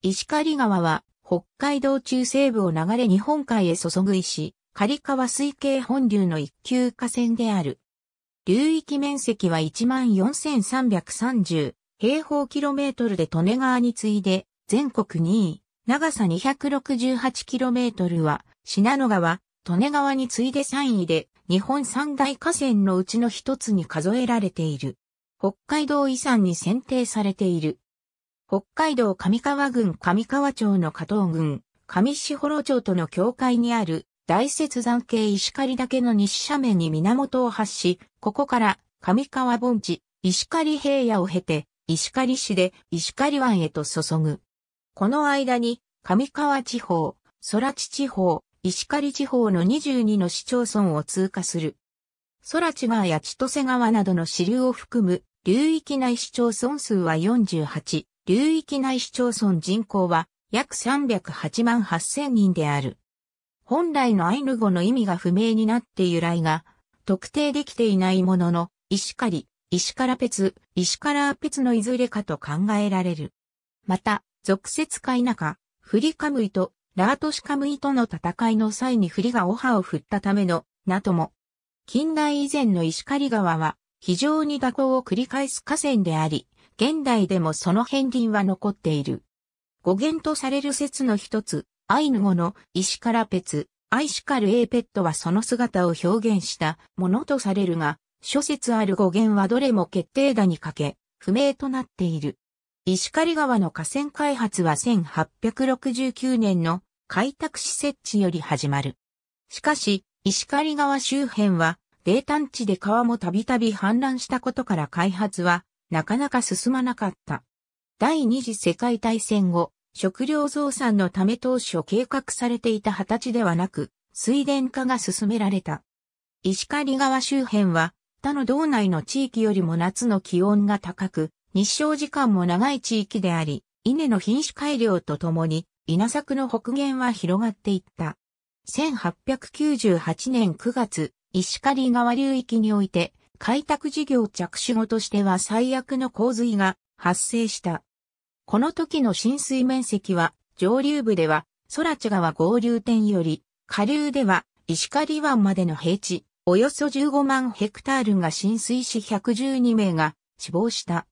石狩川は北海道中西部を流れ日本海へ注ぐ石、狩川水系本流の一級河川である。流域面積は14,330平方キロメートルで利根川に次いで全国2位、長さ 268km は信濃川、利根川に次いで3位で日本三大河川のうちの一つに数えられている。北海道遺産に選定されている。北海道上川郡上川町の加藤郡、上士幌町との境界にある大雪山系石狩岳の西斜面に源を発し、ここから上川盆地、石狩平野を経て、石狩市で石狩湾へと注ぐ。この間に上川地方、空地地方、石狩地方の22の市町村を通過する。空地川や千歳川などの支流を含む流域内市町村数は48。流域内市町村人口は約308万8000人である。本来のアイヌ語の意味が不明になって由来が特定できていないものの、石狩、石からペツ、石からペツのいずれかと考えられる。また、俗説か否か、フリカムイとラートシカムイとの戦いの際にフリがオハを振ったための、なとも。近代以前の石狩川は、非常に蛇行を繰り返す河川であり、現代でもその片鱗は残っている。語源とされる説の一つ、アイヌ語の石からペツ、アイシカルエーペットはその姿を表現したものとされるが、諸説ある語源はどれも決定打にかけ、不明となっている。石狩川の河川開発は1869年の開拓施設地より始まる。しかし、石狩川周辺は、冷淡地で川もたびたび氾濫したことから開発はなかなか進まなかった。第二次世界大戦後、食料増産のため当初計画されていた二十歳ではなく、水田化が進められた。石狩川周辺は、他の道内の地域よりも夏の気温が高く、日照時間も長い地域であり、稲の品種改良とともに、稲作の北限は広がっていった。1898年9月、石狩川流域において、開拓事業着手後としては最悪の洪水が発生した。この時の浸水面積は、上流部では、空地川合流点より、下流では、石狩湾までの平地、およそ15万ヘクタールが浸水し112名が死亡した。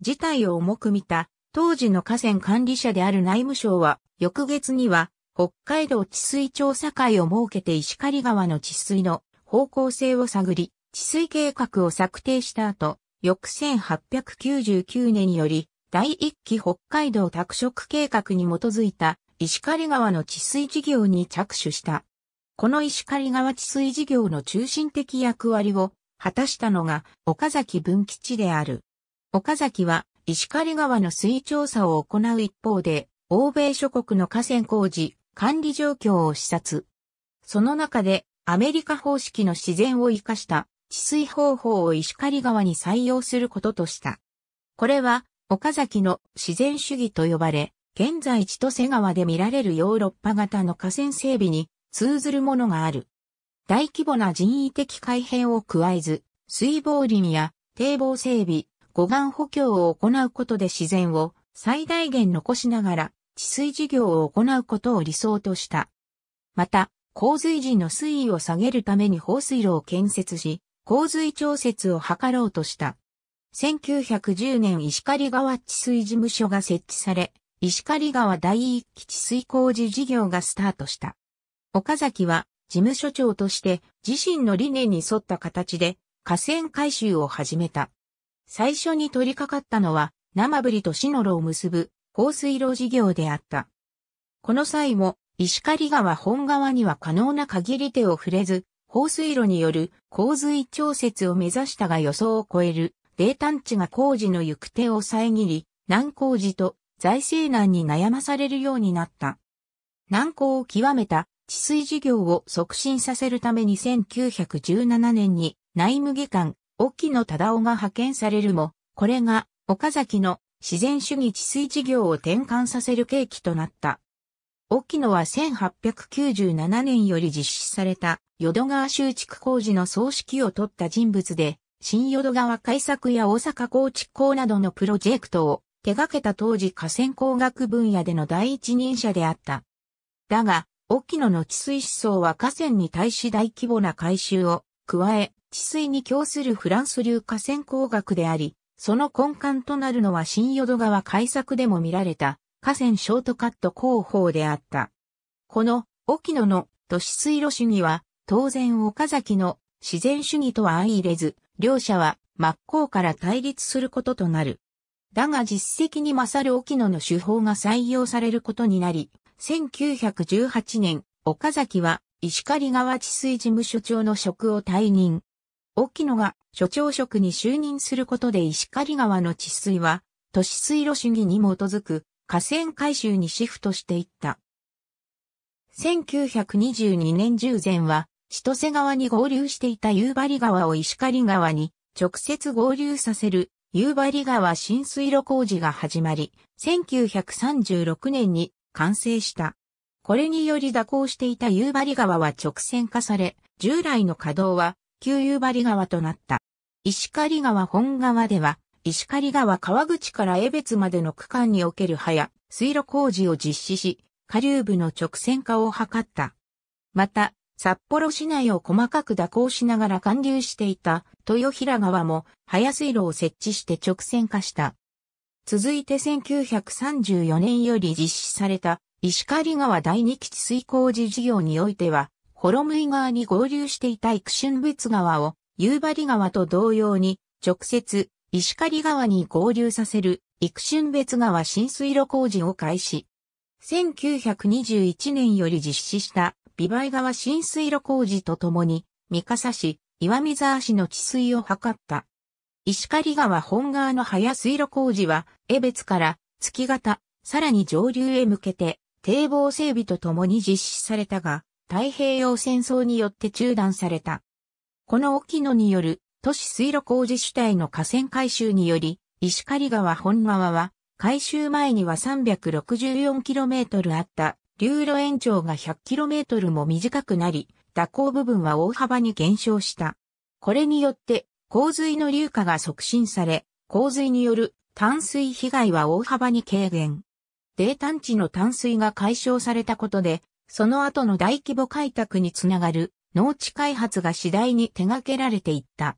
事態を重く見た、当時の河川管理者である内務省は、翌月には、北海道治水調査会を設けて石狩川の治水の方向性を探り、治水計画を策定した後、翌1899年により、第一期北海道拓殖計画に基づいた石狩川の治水事業に着手した。この石狩川治水事業の中心的役割を果たしたのが岡崎分吉である。岡崎は石狩川の水調査を行う一方で、欧米諸国の河川工事、管理状況を視察。その中でアメリカ方式の自然を活かした治水方法を石狩川に採用することとした。これは、岡崎の自然主義と呼ばれ、現在千歳川で見られるヨーロッパ型の河川整備に通ずるものがある。大規模な人為的改変を加えず、水防林や堤防整備、護岸補強を行うことで自然を最大限残しながら治水事業を行うことを理想とした。また、洪水時の水位を下げるために放水路を建設し、洪水調節を図ろうとした。1910年石狩川治水事務所が設置され、石狩川第一期治水工事事業がスタートした。岡崎は事務所長として自身の理念に沿った形で河川改修を始めた。最初に取り掛かったのは生ぶりとシノロを結ぶ放水路事業であった。この際も石狩川本川には可能な限り手を触れず、放水路による洪水調節を目指したが予想を超える冷淡地が工事の行く手を遮り、難工事と財政難に悩まされるようになった。難航を極めた治水事業を促進させるために1917年に内務議官、沖野忠夫が派遣されるも、これが岡崎の自然主義治水事業を転換させる契機となった。沖野は1897年より実施された淀川修築工事の総指揮を取った人物で、新淀川開削や大阪高築港などのプロジェクトを手掛けた当時河川工学分野での第一人者であった。だが、沖野の治水思想は河川に対し大規模な改修を加え、治水に供するフランス流河川工学であり、その根幹となるのは新淀川改作でも見られた河川ショートカット工法であった。この沖野の都市水路主義は当然岡崎の自然主義とは相入れず、両者は真っ向から対立することとなる。だが実績に勝る沖野の手法が採用されることになり、1918年、岡崎は石狩川治水事務所長の職を退任。沖野が所長職に就任することで石狩川の治水は都市水路主義に基づく河川改修にシフトしていった。1922年10前は千歳川に合流していた夕張川を石狩川に直接合流させる夕張川新水路工事が始まり、1936年に完成した。これにより蛇行していた夕張川は直線化され、従来の稼働は旧夕張川となった。石狩川本川では、石狩川川口から江別までの区間における早、水路工事を実施し、下流部の直線化を図った。また、札幌市内を細かく蛇行しながら貫流していた豊平川も早水路を設置して直線化した。続いて1934年より実施された石狩川第二基地水工事事業においては、滅井川に合流していた幾春別川を夕張川と同様に直接石狩川に合流させる幾春別川新水路工事を開始。1921年より実施した美梅川新水路工事とともに三笠市、岩見沢市の治水を図った。石狩川本川の早水路工事は、江別から月型、さらに上流へ向けて、堤防整備とともに実施されたが、太平洋戦争によって中断された。この沖野による都市水路工事主体の河川改修により、石狩川本川は、改修前には 364km あった流路延長が 100km も短くなり、蛇行部分は大幅に減少した。これによって洪水の流下が促進され、洪水による淡水被害は大幅に軽減。泥炭地の淡水が解消されたことで、その後の大規模開拓につながる農地開発が次第に手掛けられていった。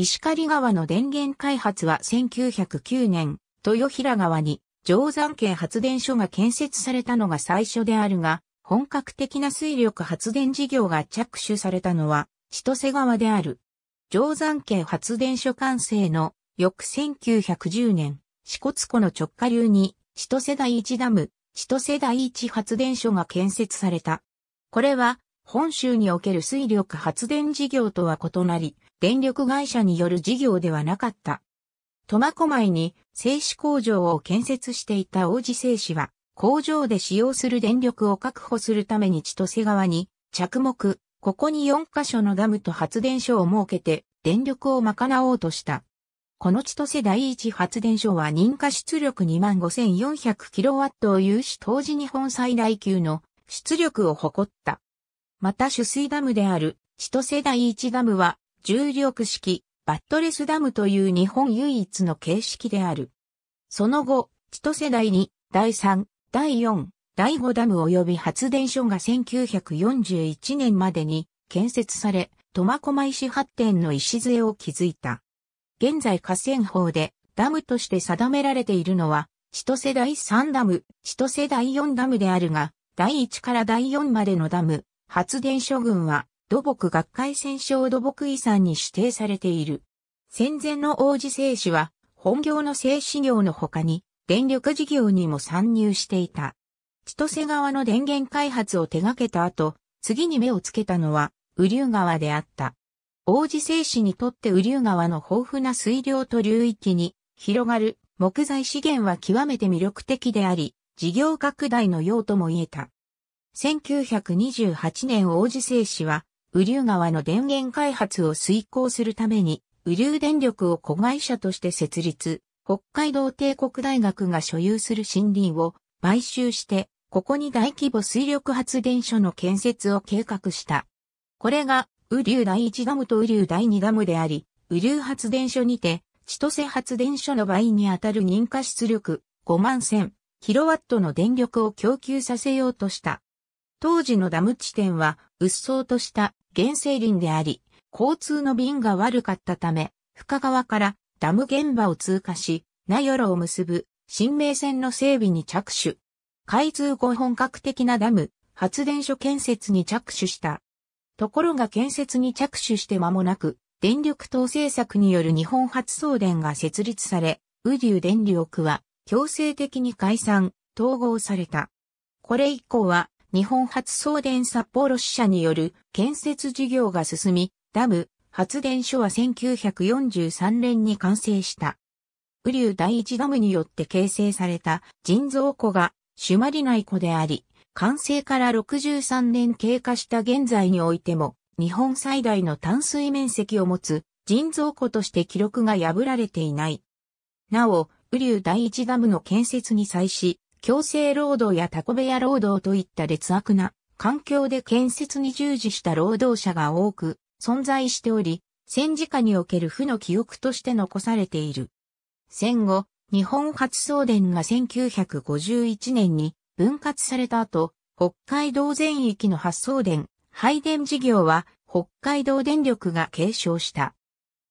石狩川の電源開発は1909年、豊平川に定山系発電所が建設されたのが最初であるが、本格的な水力発電事業が着手されたのは千歳川である。定山系発電所完成の翌1910年、四骨湖の直下流に千歳第一ダム、千歳第一発電所が建設された。これは本州における水力発電事業とは異なり、電力会社による事業ではなかった。苫小牧に製紙工場を建設していた王子製紙は、工場で使用する電力を確保するために千歳川に着目、ここに4カ所のダムと発電所を設けて電力を賄おうとした。この千歳第一発電所は認可出力25,400キロワットを有し当時日本最大級の出力を誇った。また取水ダムである千歳第一ダムは重力式バットレスダムという日本唯一の形式である。その後、千歳第2、第3、第4、第5ダム及び発電所が1941年までに建設され、苫小牧市発展の礎を築いた。現在河川法でダムとして定められているのは、千歳第3ダム、千歳第4ダムであるが、第1から第4までのダム、発電所群は、土木学会戦勝土木遺産に指定されている。戦前の王子製紙は、本業の製紙業の他に、電力事業にも参入していた。千歳川の電源開発を手掛けた後、次に目をつけたのは、雨竜川であった。王子製紙にとって雨竜川の豊富な水量と流域に広がる木材資源は極めて魅力的であり、事業拡大の用とも言えた。1928年王子製紙は、雨竜川の電源開発を遂行するために、雨竜電力を子会社として設立、北海道帝国大学が所有する森林を買収して、ここに大規模水力発電所の建設を計画した。これが、雨竜第一ダムと雨竜第二ダムであり、雨竜発電所にて、千歳発電所の倍にあたる認可出力5万1000キロワットの電力を供給させようとした。当時のダム地点は、うっそうとした原生林であり、交通の便が悪かったため、深川からダム現場を通過し、名寄を結ぶ新名線の整備に着手。開通後本格的なダム、発電所建設に着手した。ところが建設に着手して間もなく、電力統制策による日本発送電が設立され、宇流電力は強制的に解散、統合された。これ以降は日本発送電札幌支社による建設事業が進み、ダム、発電所は1943年に完成した。雨竜第一ダムによって形成された人造湖が朱鞠内湖であり、完成から63年経過した現在においても、日本最大の淡水面積を持つ人造湖として記録が破られていない。なお、雨竜第一ダムの建設に際し、強制労働やタコ部屋労働といった劣悪な環境で建設に従事した労働者が多く存在しており、戦時下における負の記憶として残されている。戦後、日本初送電が1951年に分割された後、北海道全域の発送電、配電事業は北海道電力が継承した。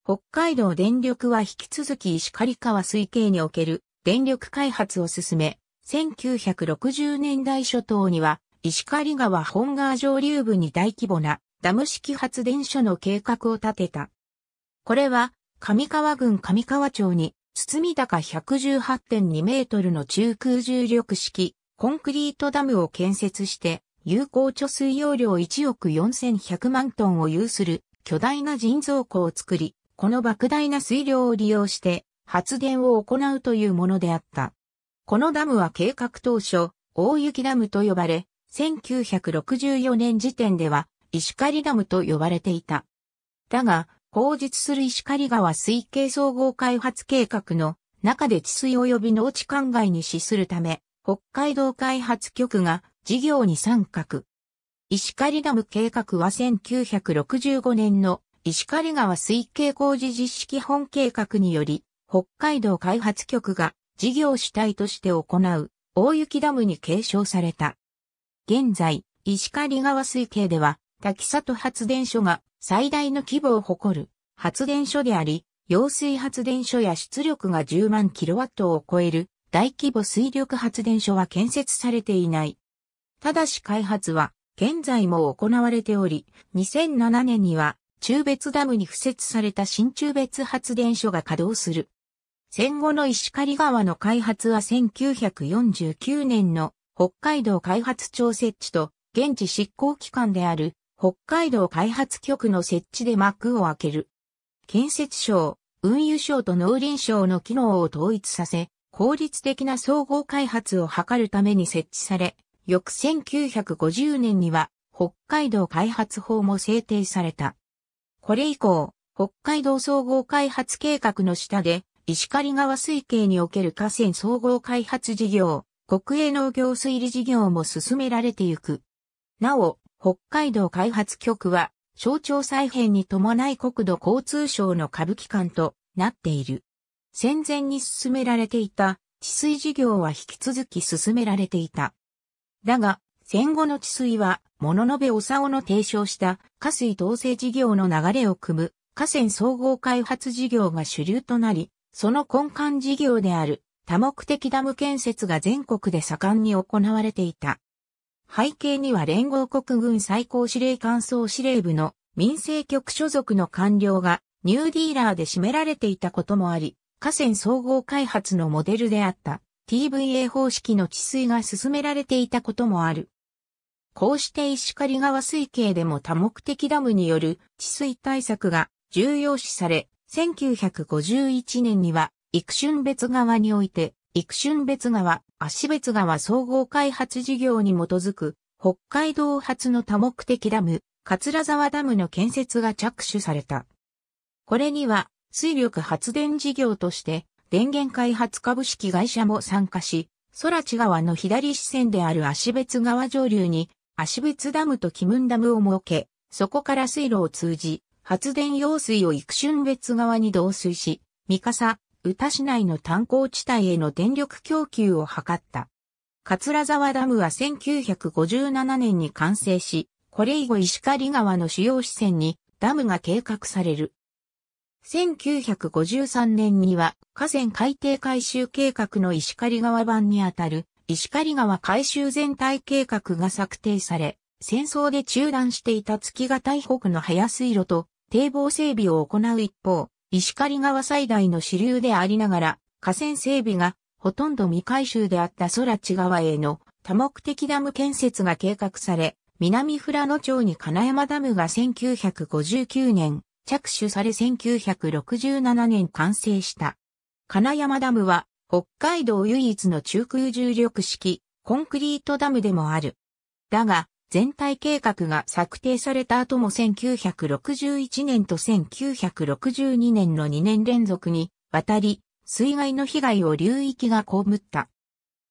北海道電力は引き続き石狩川水系における電力開発を進め、1960年代初頭には石狩川本川上流部に大規模なダム式発電所の計画を立てた。これは上川郡上川町に包み高118.2メートルの中空重力式コンクリートダムを建設して有効貯水容量1億4100万トンを有する巨大な人造湖を作り、この莫大な水量を利用して発電を行うというものであった。このダムは計画当初、大雪ダムと呼ばれ、1964年時点では石狩ダムと呼ばれていた。だが、後述する石狩川水系総合開発計画の中で治水及び農地灌漑に資するため、北海道開発局が事業に参画。石狩ダム計画は1965年の石狩川水系工事実施基本計画により、北海道開発局が事業主体として行う大雪ダムに継承された。現在、石狩川水系では、滝里発電所が最大の規模を誇る発電所であり、揚水発電所や出力が10万キロワットを超える大規模水力発電所は建設されていない。ただし開発は現在も行われており、2007年には中別ダムに付設された新中別発電所が稼働する。戦後の石狩川の開発は1949年の北海道開発庁設置と現地執行機関である北海道開発局の設置で幕を開ける。建設省、運輸省と農林省の機能を統一させ、効率的な総合開発を図るために設置され、翌1950年には北海道開発法も制定された。これ以降、北海道総合開発計画の下で、石狩川水系における河川総合開発事業、国営農業水利事業も進められてゆく。なお、北海道開発局は、省庁再編に伴い国土交通省の下部機関となっている。戦前に進められていた治水事業は引き続き進められていた。だが、戦後の治水は、物のべおさおの提唱した河水統制事業の流れを組む河川総合開発事業が主流となり、その根幹事業である多目的ダム建設が全国で盛んに行われていた。背景には連合国軍最高司令官総司令部の民生局所属の官僚がニューディーラーで占められていたこともあり、河川総合開発のモデルであった TVA 方式の治水が進められていたこともある。こうして石狩川水系でも多目的ダムによる治水対策が重要視され、1951年には、育春別川において、育春別川、足別川総合開発事業に基づく、北海道初の多目的ダム、桂沢ダムの建設が着手された。これには、水力発電事業として、電源開発株式会社も参加し、空地川の左支線である足別川上流に足別ダムとキムンダムを設け、そこから水路を通じ、発電用水を育春別側に導水し、三笠、歌市内の炭鉱地帯への電力供給を図った。桂沢ダムは1957年に完成し、これ以後石狩川の主要支線にダムが計画される。1953年には河川海底改修計画の石狩川版にあたる石狩川改修全体計画が策定され、戦争で中断していた月形台北の早水路と堤防整備を行う一方、石狩川最大の支流でありながら、河川整備がほとんど未改修であった空地川への多目的ダム建設が計画され、南富良野町に金山ダムが1959年着手され1967年完成した。金山ダムは北海道唯一の中空重力式コンクリートダムでもある。だが、全体計画が策定された後も1961年と1962年の2年連続にわたり水害の被害を流域が被った。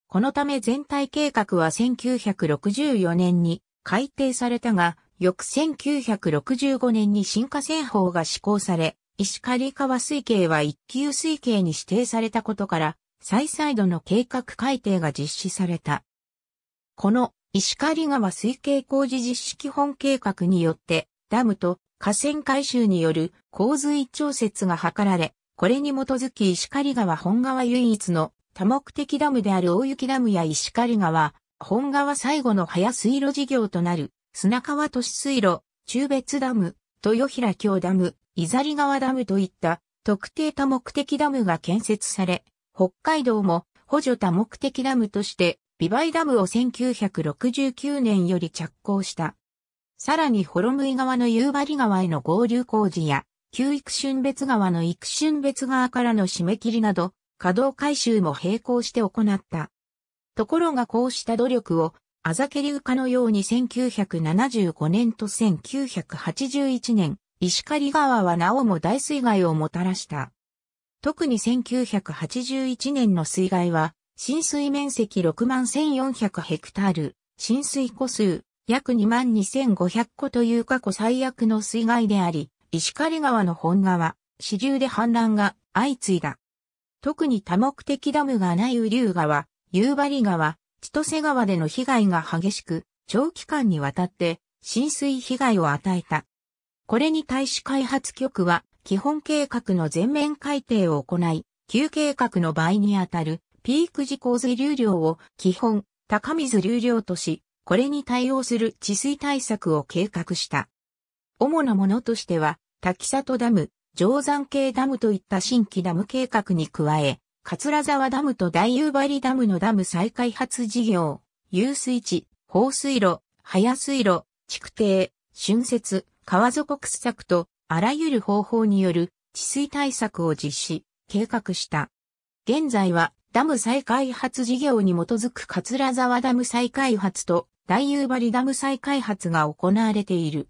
このため全体計画は1964年に改定されたが、翌1965年に新河川法が施行され、石狩川水系は一級水系に指定されたことから、再々度の計画改定が実施された。この石狩川水系工事実施基本計画によって、ダムと河川改修による洪水調節が図られ、これに基づき石狩川本川唯一の多目的ダムである大雪ダムや石狩川、本川最後の早水路事業となる砂川都市水路、中別ダム、豊平京ダム、伊ザ川ダムといった特定多目的ダムが建設され、北海道も補助多目的ダムとしてビバイダムを1969年より着工した。さらにホロムイ川の夕張川への合流工事や、旧育春別川の育春別川からの締め切りなど、稼働改修も並行して行った。ところがこうした努力を、あざけ流化のように1975年と1981年、石狩川はなおも大水害をもたらした。特に1981年の水害は、浸水面積6万1400ヘクタール、浸水個数約2万2500個という過去最悪の水害であり、石狩川の本川、支流で氾濫が相次いだ。特に多目的ダムがない雨竜川、夕張川、千歳川での被害が激しく、長期間にわたって浸水被害を与えた。これに対し開発局は基本計画の全面改定を行い、旧計画の倍にあたるピーク時洪水流量を基本高水流量とし、これに対応する治水対策を計画した。主なものとしては、滝里ダム、定山系ダムといった新規ダム計画に加え、桂沢ダムと大夕張ダムのダム再開発事業、遊水地、放水路、早水路、築堤、春節、川底掘削とあらゆる方法による治水対策を実施、計画した。現在はダム再開発事業に基づく桂沢ダム再開発と大夕張ダム再開発が行われている。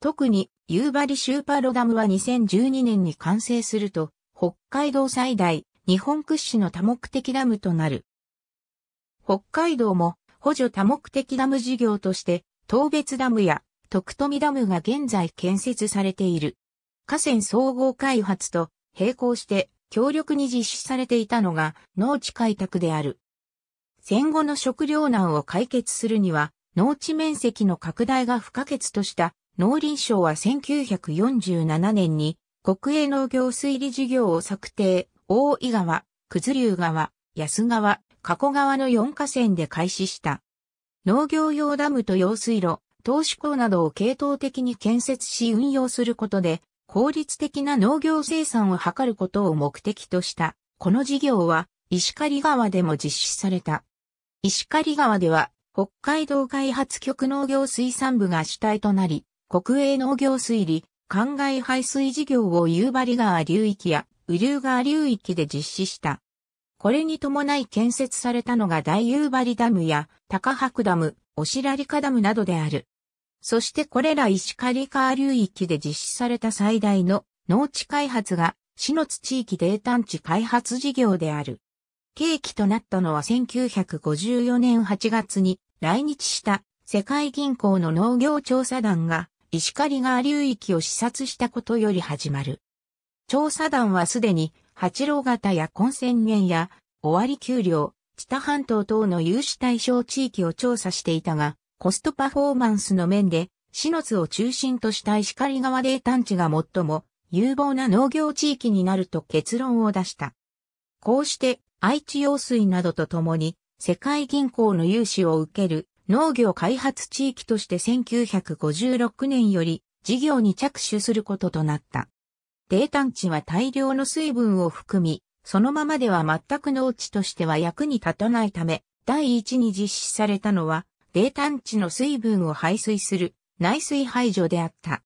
特に夕張シューパロダムは2012年に完成すると北海道最大日本屈指の多目的ダムとなる。北海道も補助多目的ダム事業として東別ダムや徳富ダムが現在建設されている。河川総合開発と並行して強力に実施されていたのが農地開拓である。戦後の食糧難を解決するには農地面積の拡大が不可欠とした農林省は1947年に国営農業推理事業を策定、大井川、九頭竜川、安川、加古川の4河川で開始した。農業用ダムと用水路、投資港などを系統的に建設し運用することで、効率的な農業生産を図ることを目的とした。この事業は、石狩川でも実施された。石狩川では、北海道開発局農業水産部が主体となり、国営農業水利、灌漑排水事業を夕張川流域や雨竜川流域で実施した。これに伴い建設されたのが大夕張ダムや高白ダム、おしらりかダムなどである。そしてこれら石狩川流域で実施された最大の農地開発が、市の津地域低探地開発事業である。契機となったのは1954年8月に来日した世界銀行の農業調査団が石狩川流域を視察したことより始まる。調査団はすでに八郎型や根泉源や尾張丘陵、知多半島等の有志対象地域を調査していたが、コストパフォーマンスの面で、篠津を中心とした石狩川冷探地が最も有望な農業地域になると結論を出した。こうして愛知用水などとともに世界銀行の融資を受ける農業開発地域として1956年より事業に着手することとなった。泥炭地は大量の水分を含み、そのままでは全く農地としては役に立たないため、第一に実施されたのは、泥炭地の水分を排水する内水排除であった。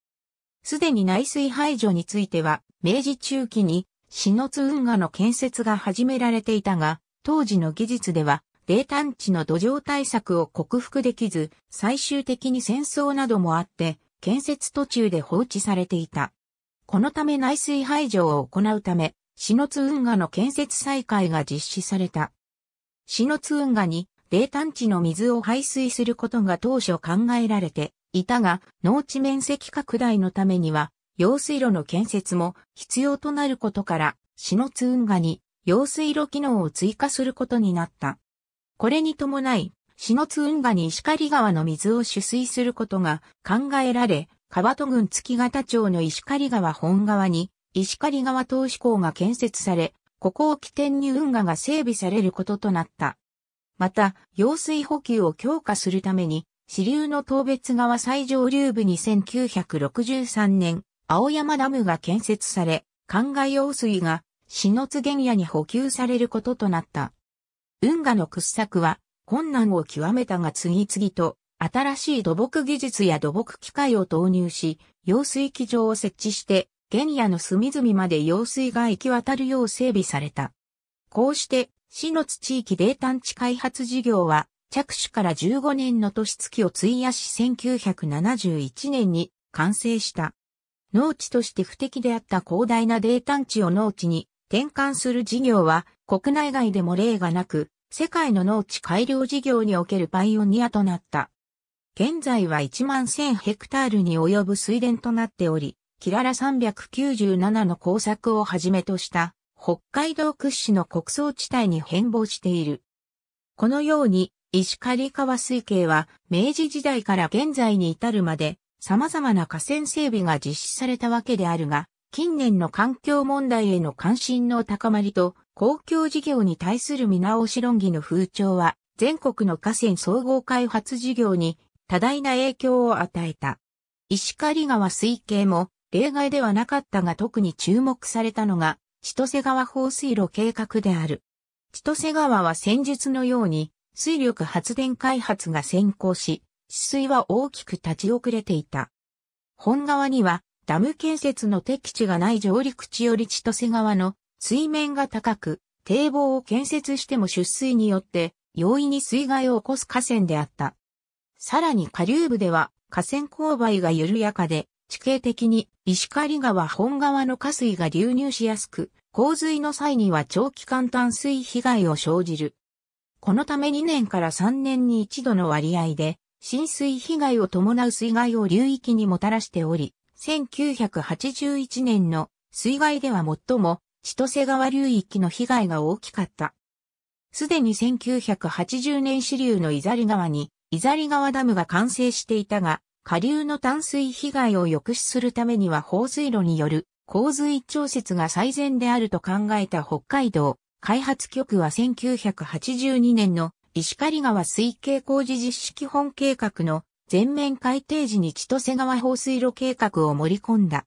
すでに内水排除については、明治中期に、篠津運河の建設が始められていたが、当時の技術では、泥炭地の土壌対策を克服できず、最終的に戦争などもあって、建設途中で放置されていた。このため内水排除を行うため、篠津運河の建設再開が実施された。篠津運河に泥炭地の水を排水することが当初考えられていたが、農地面積拡大のためには、用水路の建設も必要となることから、篠津運河に用水路機能を追加することになった。これに伴い、篠津運河に石狩川の水を取水することが考えられ、川戸郡月形町の石狩川本川に石狩川投資港が建設され、ここを起点に運河が整備されることとなった。また、用水補給を強化するために、支流の東別川最上流部に1963年、青山ダムが建設され、灌漑用水が篠津原野に補給されることとなった。運河の掘削は困難を極めたが次々と新しい土木技術や土木機械を投入し、用水機場を設置して、原野の隅々まで用水が行き渡るよう整備された。こうして、市の地域泥炭地開発事業は、着手から15年の年月を費やし1971年に完成した。農地として不適であった広大な泥炭地を農地に転換する事業は国内外でも例がなく、世界の農地改良事業におけるパイオニアとなった。現在は1万1000ヘクタールに及ぶ水田となっており、キララ397の工作をはじめとした北海道屈指の穀倉地帯に変貌している。このように石狩川水系は明治時代から現在に至るまで様々な河川整備が実施されたわけであるが、近年の環境問題への関心の高まりと公共事業に対する見直し論議の風潮は全国の河川総合開発事業に多大な影響を与えた。石狩川水系も例外ではなかったが特に注目されたのが千歳川放水路計画である。千歳川は先日のように水力発電開発が先行し、治水は大きく立ち遅れていた。本川にはダム建設の適地がない上陸地より千歳川の水面が高く、堤防を建設しても出水によって容易に水害を起こす河川であった。さらに下流部では河川勾配が緩やかで、地形的に石狩川本川の河水が流入しやすく、洪水の際には長期間淡水被害を生じる。このため2年から3年に一度の割合で、浸水被害を伴う水害を流域にもたらしており、1981年の水害では最も千歳川流域の被害が大きかった。すでに1980年支流のイザリ川にイザリ川ダムが完成していたが、下流の淡水被害を抑止するためには放水路による洪水調節が最善であると考えた北海道開発局は1982年の石狩川水系工事実施基本計画の全面改定時に千歳川放水路計画を盛り込んだ。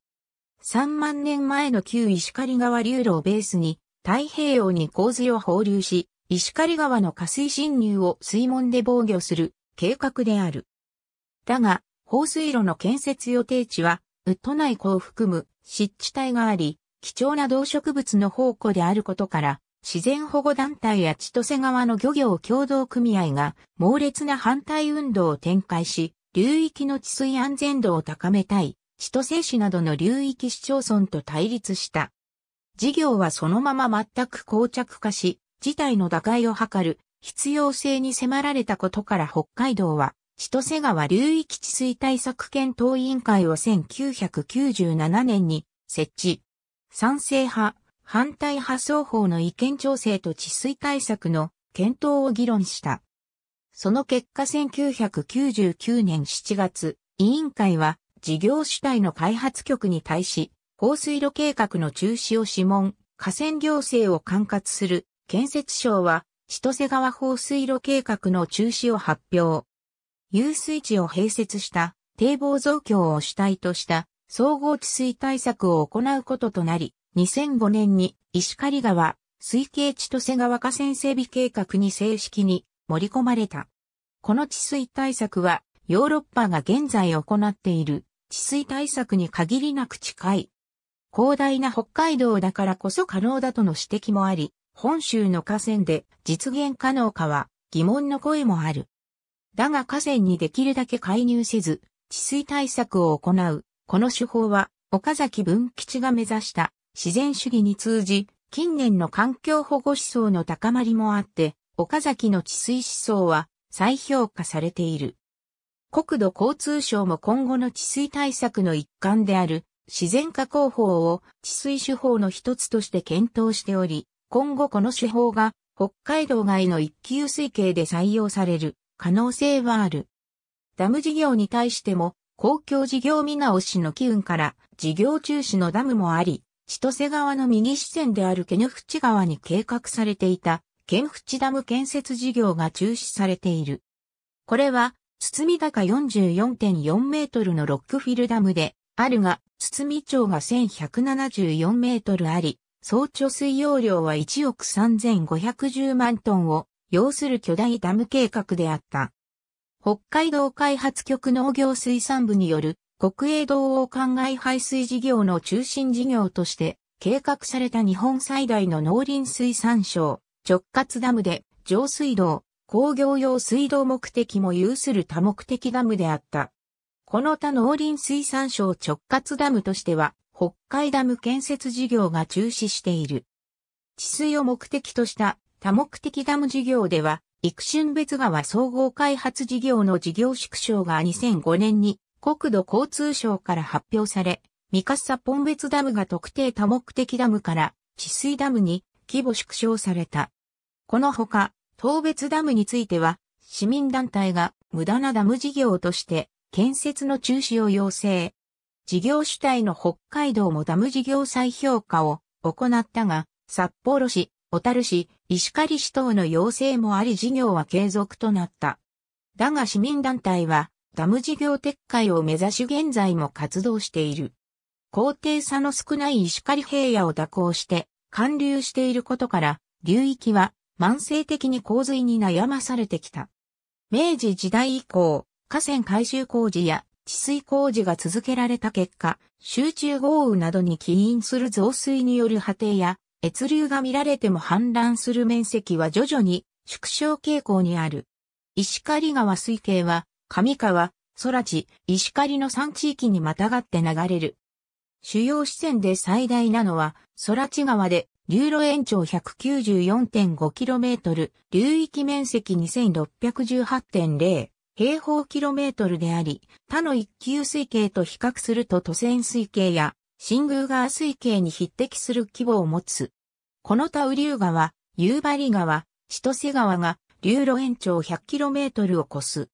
3万年前の旧石狩川流路をベースに太平洋に洪水を放流し、石狩川の下水侵入を水門で防御する計画である。だが、放水路の建設予定地は、ウッド内湖を含む湿地帯があり、貴重な動植物の宝庫であることから、自然保護団体や千歳川の漁業協同組合が猛烈な反対運動を展開し、流域の治水安全度を高めたい、千歳市などの流域市町村と対立した。事業はそのまま全く膠着化し、事態の打開を図る必要性に迫られたことから北海道は、千歳川流域治水対策検討委員会を1997年に設置。賛成派、反対派双方の意見調整と治水対策の検討を議論した。その結果1999年7月、委員会は事業主体の開発局に対し、放水路計画の中止を諮問、河川行政を管轄する建設省は、千歳川放水路計画の中止を発表。遊水地を併設した堤防増強を主体とした総合治水対策を行うこととなり、2005年に石狩川、水系千歳川河川整備計画に正式に盛り込まれた。この治水対策はヨーロッパが現在行っている治水対策に限りなく近い。広大な北海道だからこそ可能だとの指摘もあり、本州の河川で実現可能かは疑問の声もある。だが河川にできるだけ介入せず、治水対策を行う。この手法は、岡崎文吉が目指した自然主義に通じ、近年の環境保護思想の高まりもあって、岡崎の治水思想は再評価されている。国土交通省も今後の治水対策の一環である自然化工法を治水手法の一つとして検討しており、今後この手法が北海道外の一級水系で採用される可能性はある。ダム事業に対しても公共事業見直しの機運から事業中止のダムもあり、千歳川の右支線であるケヌフチ川に計画されていたケンフチダム建設事業が中止されている。これは包み高44.4メートルのロックフィルダムであるが、包み町が1174メートルあり、総貯水容量は1億3510万トンを要する巨大ダム計画であった。北海道開発局農業水産部による国営道央灌漑排水事業の中心事業として計画された日本最大の農林水産省直轄ダムで上水道、工業用水道目的も有する多目的ダムであった。この他農林水産省直轄ダムとしては、北海ダム建設事業が中止している。治水を目的とした多目的ダム事業では、育春別川総合開発事業の事業縮小が2005年に国土交通省から発表され、三笠本別ダムが特定多目的ダムから治水ダムに規模縮小された。このほか、東別ダムについては、市民団体が無駄なダム事業として建設の中止を要請。事業主体の北海道もダム事業再評価を行ったが、札幌市、小樽市、石狩市等の要請もあり事業は継続となった。だが市民団体はダム事業撤回を目指し現在も活動している。高低差の少ない石狩平野を蛇行して寒流していることから流域は慢性的に洪水に悩まされてきた。明治時代以降、河川改修工事や治水工事が続けられた結果、集中豪雨などに起因する増水による波堤や越流が見られても氾濫する面積は徐々に縮小傾向にある。石狩川水系は上川、空地、石狩の3地域にまたがって流れる。主要支線で最大なのは空地川で流路延長 194.5km、流域面積2618.0平方キロメートルであり、他の一級水系と比較すると都線水系や新宮川水系に匹敵する規模を持つ。この他雨流川、夕張川、千歳川が流路延長 100km を超す。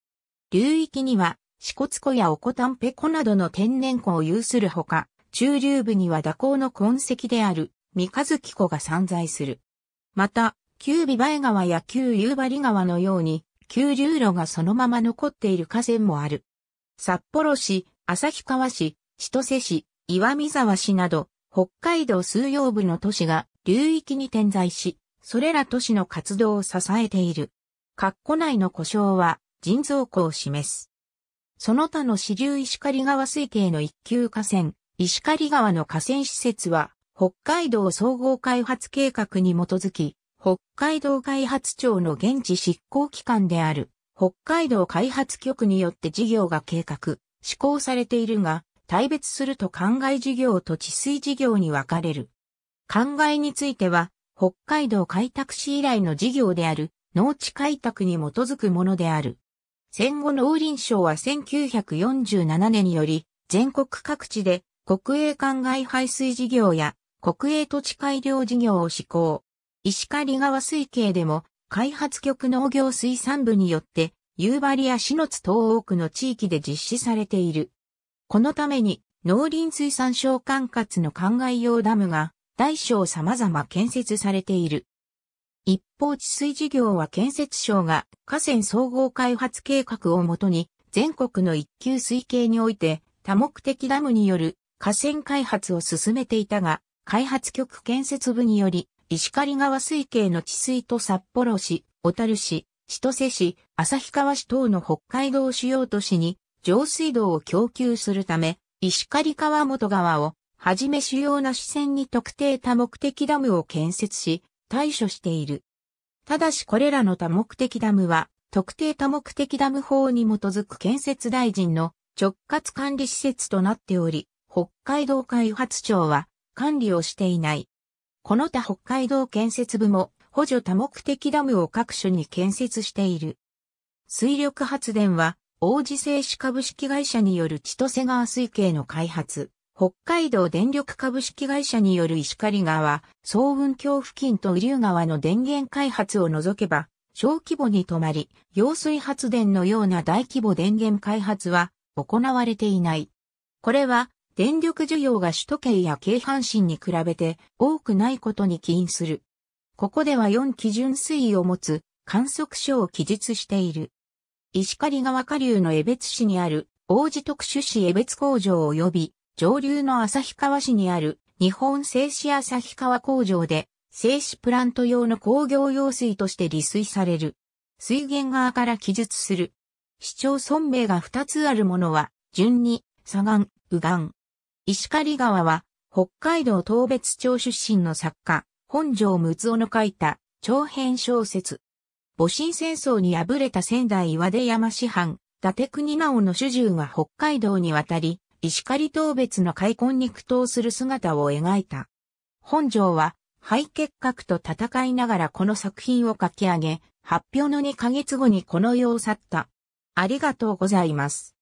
流域には、支笏湖やオコタンペ湖などの天然湖を有するほか、中流部には蛇行の痕跡である三日月湖が散在する。また、旧美梅川や旧夕張川のように、旧流路がそのまま残っている河川もある。札幌市、旭川市、千歳市、岩見沢市など、北海道数葉部の都市が流域に点在し、それら都市の活動を支えている。括弧内の故障は人造湖を示す。その他の支流石狩川水系の一級河川、石狩川の河川施設は、北海道総合開発計画に基づき、北海道開発庁の現地執行機関である北海道開発局によって事業が計画、施行されているが、大別すると灌漑事業と治水事業に分かれる。灌漑については、北海道開拓史以来の事業である農地開拓に基づくものである。戦後農林省は1947年により、全国各地で国営灌漑排水事業や国営土地改良事業を施行。石狩川水系でも開発局農業水産部によって夕張や篠津等多くの地域で実施されている。このために農林水産省管轄の灌漑用ダムが大小様々建設されている。一方治水事業は建設省が河川総合開発計画をもとに全国の一級水系において多目的ダムによる河川開発を進めていたが、開発局建設部により石狩川水系の治水と札幌市、小樽市、千歳市、旭川市等の北海道主要都市に上水道を供給するため、石狩川本川をはじめ主要な支線に特定多目的ダムを建設し、対処している。ただしこれらの多目的ダムは、特定多目的ダム法に基づく建設大臣の直轄管理施設となっており、北海道開発庁は管理をしていない。この他北海道建設部も補助多目的ダムを各所に建設している。水力発電は王子製紙株式会社による千歳川水系の開発。北海道電力株式会社による石狩川、総雲峡付近と雨竜川の電源開発を除けば、小規模に止まり、揚水発電のような大規模電源開発は行われていない。これは、電力需要が首都圏や京阪神に比べて多くないことに起因する。ここでは4基準水位を持つ観測所を記述している。石狩川下流の江別市にある王子特殊市江別工場及び上流の旭川市にある日本製紙旭川工場で製紙プラント用の工業用水として利水される。水源側から記述する。市町村名が2つあるものは、順に、左岸、右岸。石狩川は、北海道東別町出身の作家、本庄睦夫の書いた長編小説。戊辰戦争に敗れた仙台岩出山師範、伊達国直の主従が北海道に渡り、石狩東別の開墾に苦闘する姿を描いた。本城は肺結核と戦いながらこの作品を書き上げ、発表の2ヶ月後にこの世を去った。ありがとうございます。